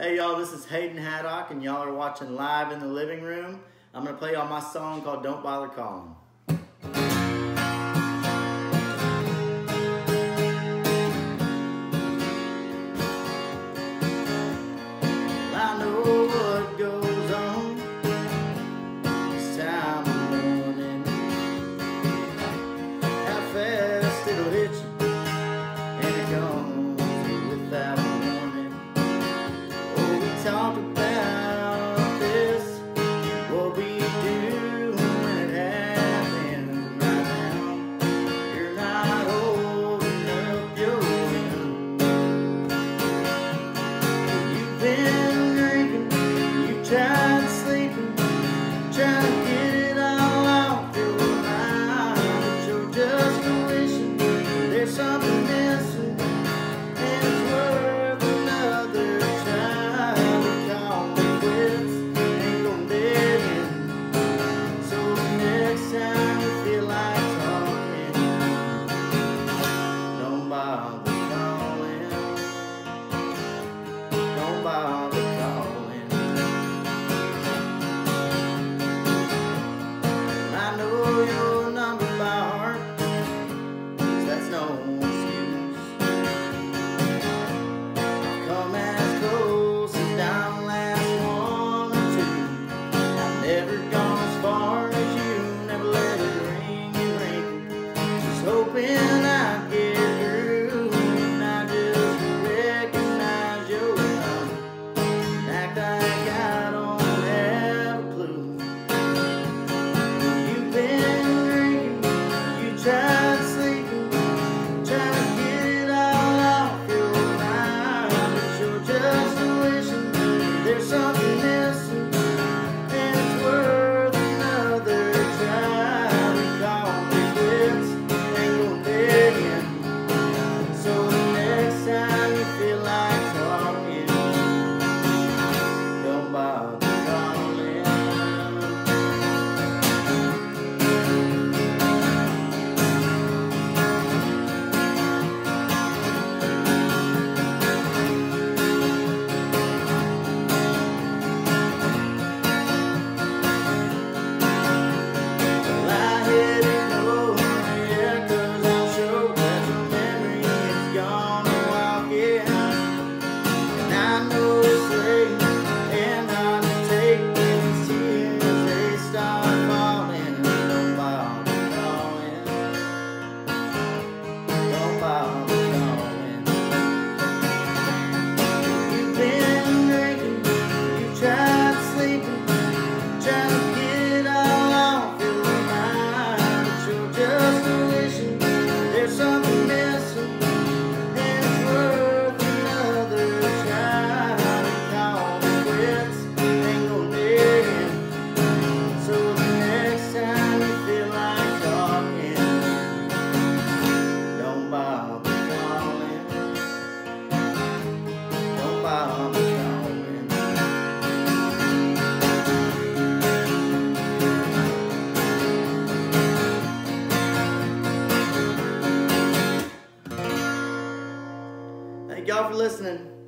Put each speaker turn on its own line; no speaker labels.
Hey y'all, this is Hayden Haddock and y'all are watching live in the living room. I'm gonna play y'all my song called Don't Bother Calling. y'all for listening.